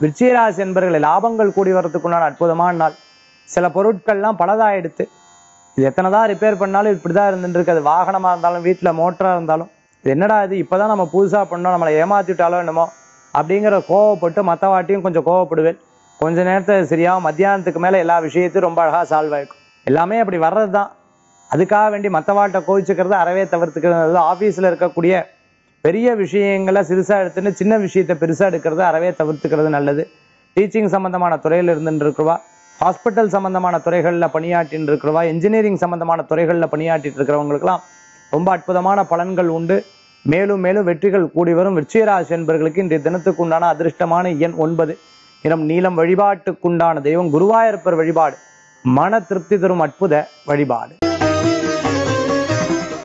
விருச்சிகராசி என்பர்களை லாபங்கள் கூடி வரதுக்குண்டான அற்புதமான நாள். சில பொருட்கள்லாம் பலதா எடுத்து இது எத்தனை தான் ரிப்பேர் பண்ணாலும் இப்படிதான் தான் இருக்கு. அது வாகனமாக இருந்தாலும் வீட்டில் மோட்டராக இருந்தாலும் இது என்னடா இது? இப்பதான் நம்ம புதுசாக பண்ணோம் நம்மளை ஏமாத்திட்டாலோ என்னமோ அப்படிங்கிற கோவப்பட்டு மற்ற வாட்டியும் கொஞ்சம் கோவப்படுவேன். கொஞ்ச நேரத்தை சரியாக மத்தியானத்துக்கு மேலே எல்லா விஷயத்தையும் ரொம்ப அழகாக சால்வ் ஆகிருக்கும் எல்லாமே அப்படி வர்றது தான் அதுக்காக வேண்டி மற்றவாட்ட கோவிச்சுக்கிறது அறவே தவிர்த்துக்கிறது. ஆஃபீஸில் இருக்கக்கூடிய பெரிய விஷயங்களை சிறுசாக எடுத்துன்னு சின்ன விஷயத்தை பெருசாக எடுக்கிறது அறவே தவிர்த்துக்கிறது நல்லது. டீச்சிங் சம்பந்தமான துறையில் இருந்துட்டு இருக்கிறவா ஹாஸ்பிட்டல் சம்பந்தமான துறைகளில் பணியாற்றின்னு இருக்கிறவா இன்ஜினியரிங் சம்பந்தமான துறைகளில் பணியாற்றிட்டு இருக்கிறவங்களுக்கெல்லாம் ரொம்ப அற்புதமான பலன்கள் உண்டு. மேலும் மேலும் வெற்றிகள் கூடி வரும். விருச்சிகராசி என்பவர்களுக்கு இன்றைய தினத்துக்கு உண்டான அதிர்ஷ்டமான எண் ஒன்பது. இனம் நீளம் வழிபாட்டுக்குண்டான தெய்வம் குருவாயிருப்பர் வழிபாடு. மன திருப்தி தரும் அற்புத வழிபாடு.